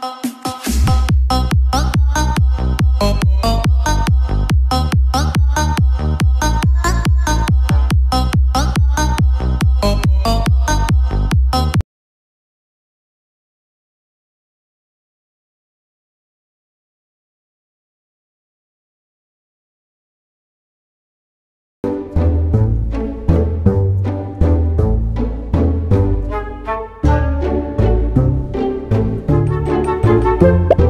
Oh. You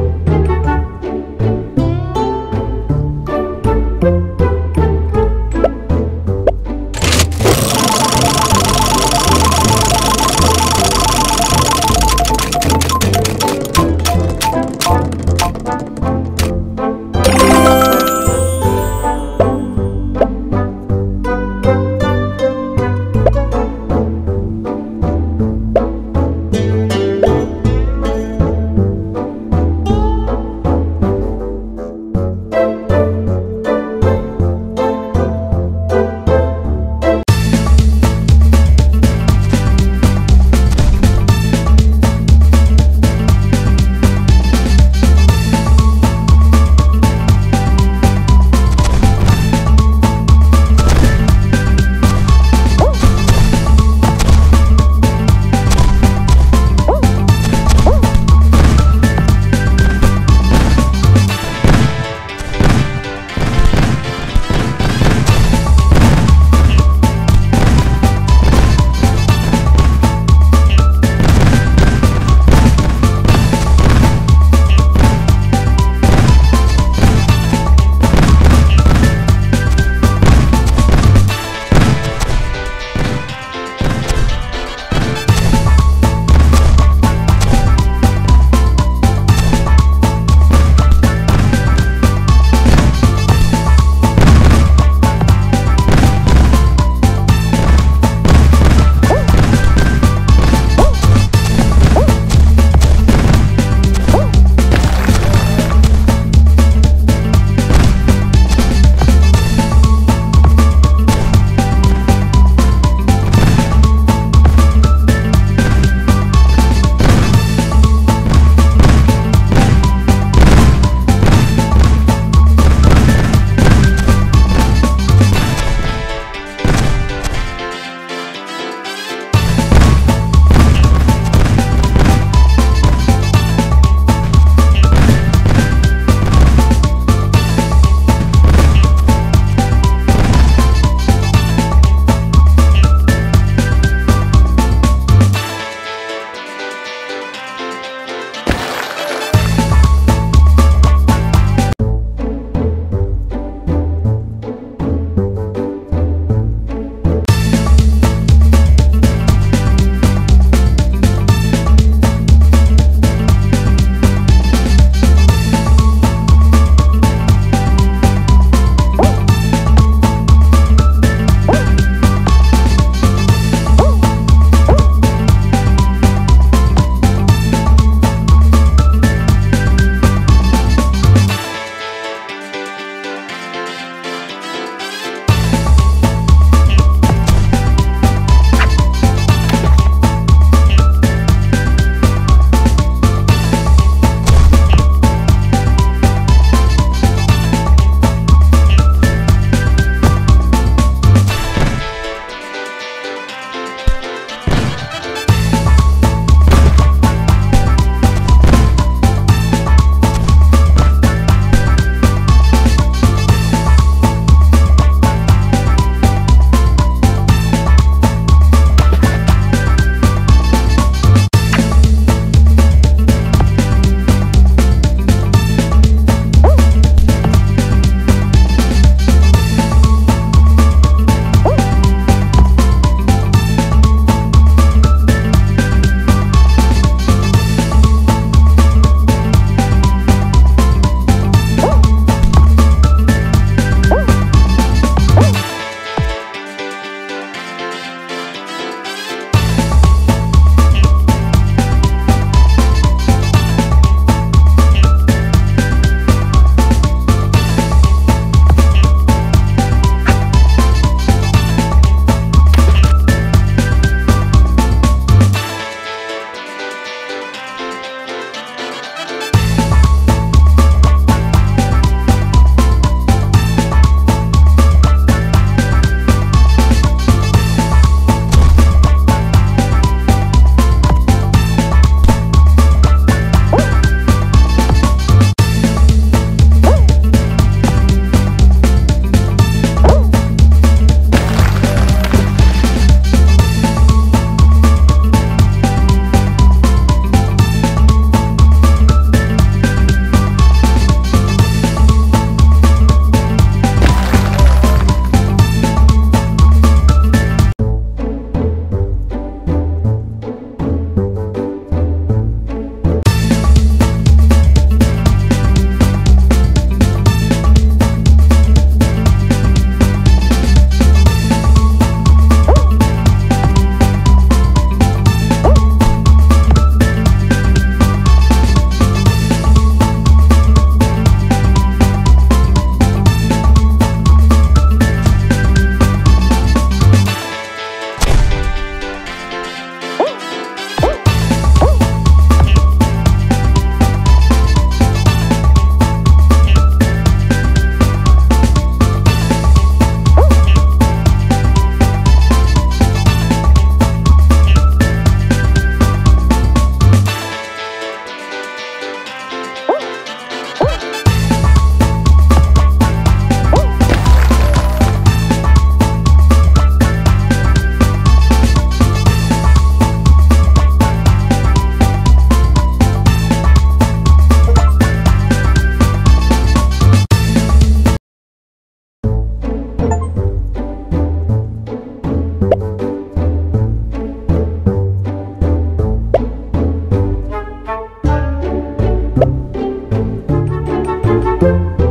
you.